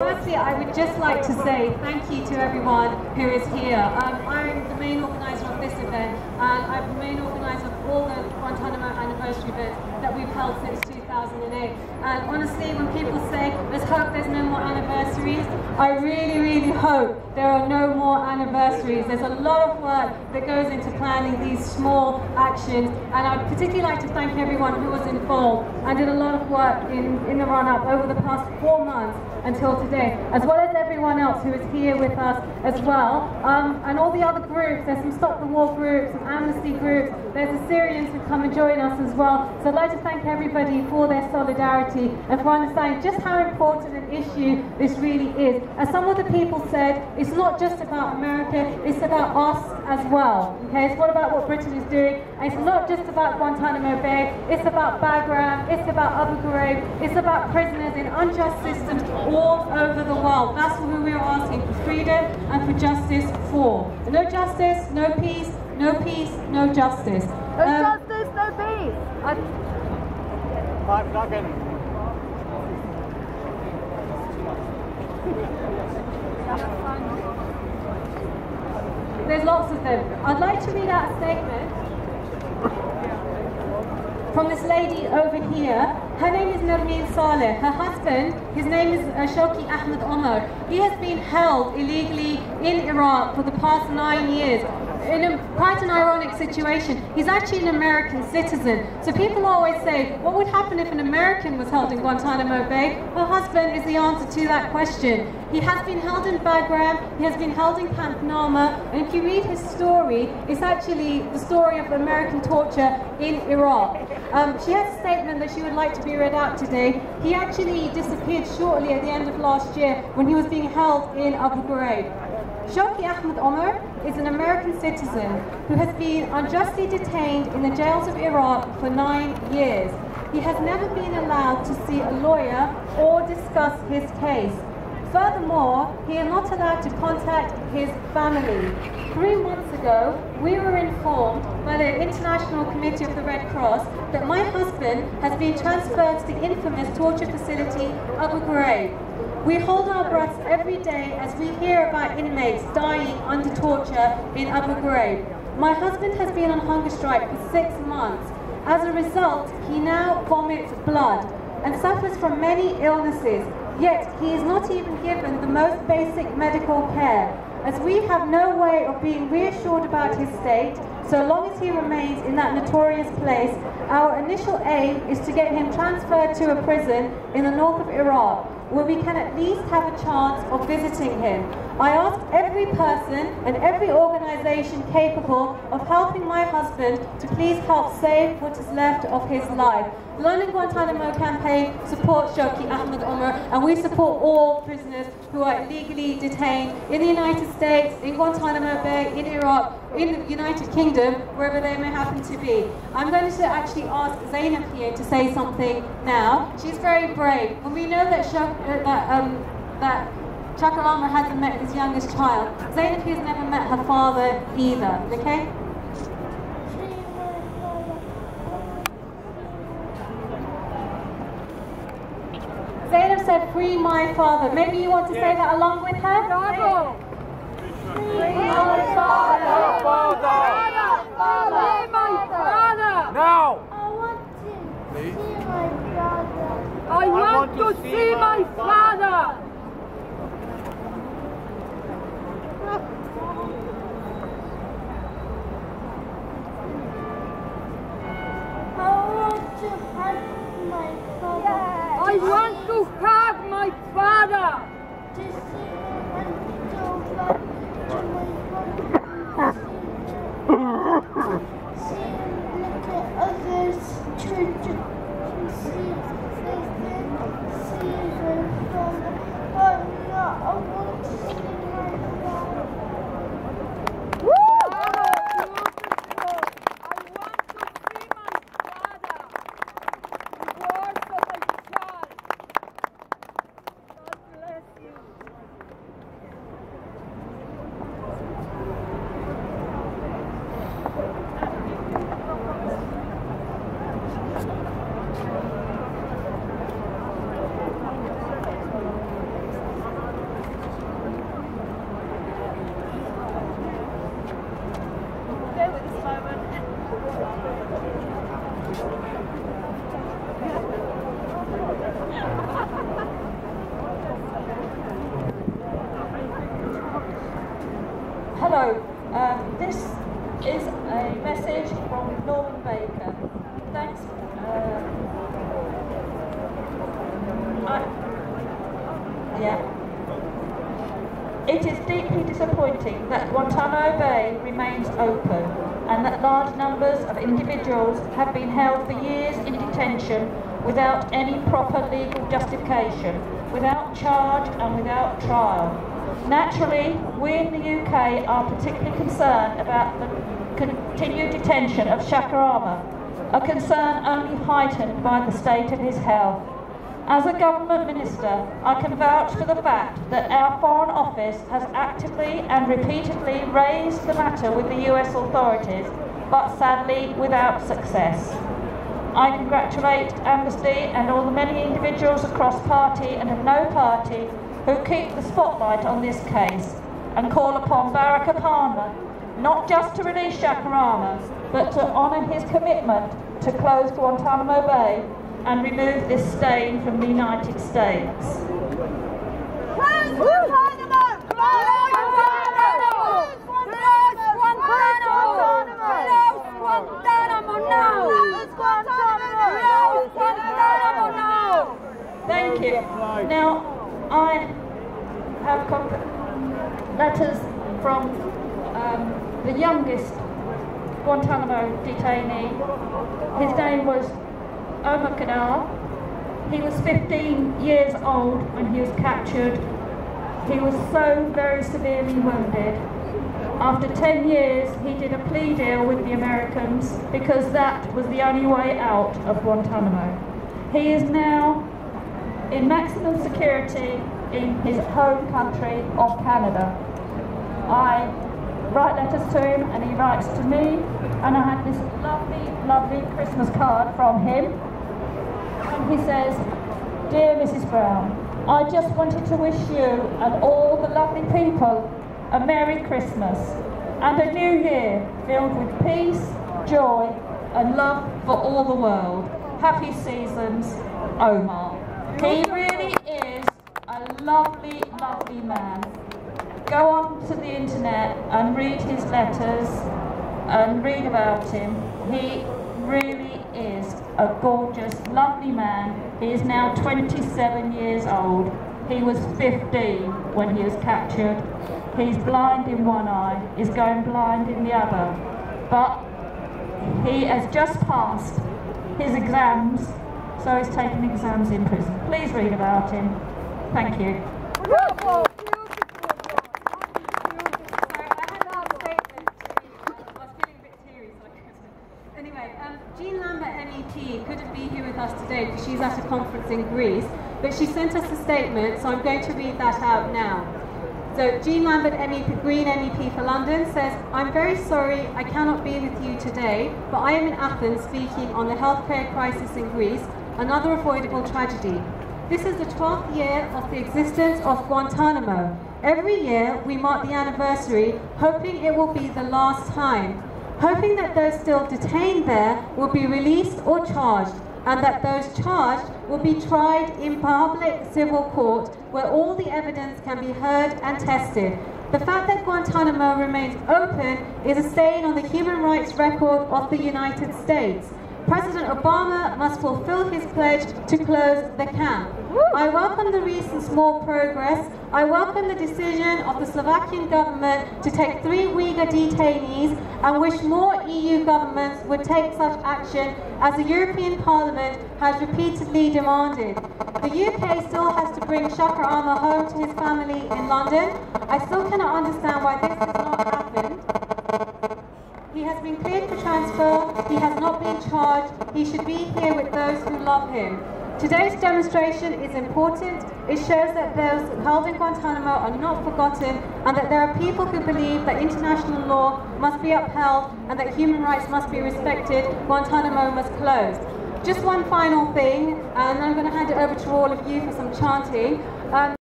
Firstly, I would just like to say thank you to everyone who is here. Um, I'm the main organizer of this event, and I'm the main organizer of all the Guantanamo anniversary events that we've held since 2008. And honestly, when people say, let's hope there's no more anniversaries, I really, really hope there are no more anniversaries. There's a lot of work that goes into planning these small actions, and I'd particularly like to thank everyone who was involved and did a lot of work in, in the run-up over the past four months until today, as well as everyone else who is here with us as well, um, and all the other groups. There's some Stop the War groups, some Amnesty groups, there's the Syrians who come and join us as well. So I'd like to thank everybody for their solidarity and for understanding just how important an issue this really is. As some of the people said, it's not just about America, it's about us as well. Okay, it's not about what Britain is doing, and it's not just about Guantanamo Bay, it's about Bagram, it's about Abu Ghraib, it's about prisoners in unjust systems all over the world. That's who we are asking for freedom and for justice for. No justice, no peace, no peace, no justice. No Um, justice, no peace. I, Five seconds. There's lots of them. I'd like to read out a statement from this lady over here. Her name is Nermeen Saleh. Her husband, his name is uh, Shawki Ahmed Omar. He has been held illegally in Iraq for the past nine years. In a, quite an ironic situation, he's actually an American citizen. So people always say, what would happen if an American was held in Guantanamo Bay? Her husband is the answer to that question. He has been held in Bagram, he has been held in Camp Nama, and if you read his story, it's actually the story of American torture in Iraq. Um, she has a statement that she would like to be read out today. He actually disappeared shortly at the end of last year when he was being held in Abu Ghraib. Shawki Ahmed Omar is an American citizen who has been unjustly detained in the jails of Iraq for nine years. He has never been allowed to see a lawyer or discuss his case. Furthermore, he is not allowed to contact his family. Three months ago, we were informed by the International Committee of the Red Cross that my husband has been transferred to the infamous torture facility Abu Ghraib. We hold our breaths every day as we hear about inmates dying under torture in Abu Ghraib. My husband has been on hunger strike for six months. As a result, he now vomits blood and suffers from many illnesses, yet he is not even given the most basic medical care. As we have no way of being reassured about his state, so long as he remains in that notorious place, our initial aim is to get him transferred to a prison in the north of Iraq, where we can at least have a chance of visiting him. I ask every person and every organization capable of helping my husband to please help save what is left of his life. The London Guantanamo campaign supports Shawki Ahmed Omar and we support all prisoners who are illegally detained in the United States, in Guantanamo Bay, in Iraq, in the United Kingdom, wherever they may happen to be. I'm going to actually ask Zainab here to say something now. She's very brave. When we know that, Shok, uh, that, um, that Shaker Aamer hasn't met his youngest child, Zainab has never met her father either, okay? Zainab said, free my father. Maybe you want to say that along with her? Bravo. Father! Father! Father, Free my father. Now! I want to see my father. I want to see my father. I want to hug my father. I want to hug my father. To see him and go back to my father. See him look at others. To, to, to see them. See their father. Oh no, I want to see my father. Um, this is a message from Norman Baker. Thanks. Uh, I, yeah. It is deeply disappointing that Guantanamo Bay remains open and that large numbers of individuals have been held for years in detention without any proper legal justification, without charge and without trial. Naturally, we in the UK are particularly concerned about the continued detention of Shaker Aamer, a concern only heightened by the state of his health. As a government minister, I can vouch for the fact that our Foreign Office has actively and repeatedly raised the matter with the US authorities, but sadly without success. I congratulate Amnesty and all the many individuals across party and of no party who keep the spotlight on this case and call upon Barack Obama not just to release Shaker Aamer, but to honour his commitment to close Guantanamo Bay and remove this stain from the United States. Close Guantanamo! Close Guantanamo! Close Guantanamo! Close Guantanamo now! Close Guantanamo! Close Guantanamo now! Thank you. Now, I have got letters from um, the youngest Guantanamo detainee. His name was Omar Khadr. He was 15 years old when he was captured. He was so very severely wounded. After 10 years, he did a plea deal with the Americans because that was the only way out of Guantanamo. He is now in maximum security in his home country of Canada. I write letters to him and he writes to me and I had this lovely, lovely Christmas card from him and he says, Dear Mrs Brown, I just wanted to wish you and all the lovely people a Merry Christmas and a New Year filled with peace, joy and love for all the world. Happy seasons, Omar. He really is a lovely, lovely man. Go on to the internet and read his letters and read about him. He really is a gorgeous, lovely man. He is now 27 years old. He was 15 when he was captured. He's blind in one eye, is going blind in the other. But he has just passed his exams, so he's taking exams in prison. Please read about him. Thank you. Sorry, I had a statement. I was feeling a bit teary, so I couldn't. Anyway, um, Jean Lambert MEP couldn't be here with us today because she's at a conference in Greece, but she sent us a statement, so I'm going to read that out now. So Jean Lambert, MEP, Green MEP for London, says, I'm very sorry I cannot be with you today, but I am in Athens speaking on the healthcare crisis in Greece, another avoidable tragedy. This is the 12th year of the existence of Guantanamo. Every year we mark the anniversary, hoping it will be the last time, hoping that those still detained there will be released or charged, and that those charged will be tried in public civil court where all the evidence can be heard and tested. The fact that Guantanamo remains open is a stain on the human rights record of the United States. President Obama must fulfill his pledge to close the camp. I welcome the recent small progress. I welcome the decision of the Slovakian government to take three Uyghur detainees and wish more EU governments would take such action as the European Parliament has repeatedly demanded. The UK still has to bring Shaker Aamer home to his family in London. I still cannot understand why this. He has been cleared for transfer. He has not been charged. He should be here with those who love him. Today's demonstration is important. It shows that those held in Guantanamo are not forgotten and that there are people who believe that international law must be upheld and that human rights must be respected. Guantanamo must close. Just one final thing, and I'm going to hand it over to all of you for some chanting. Um,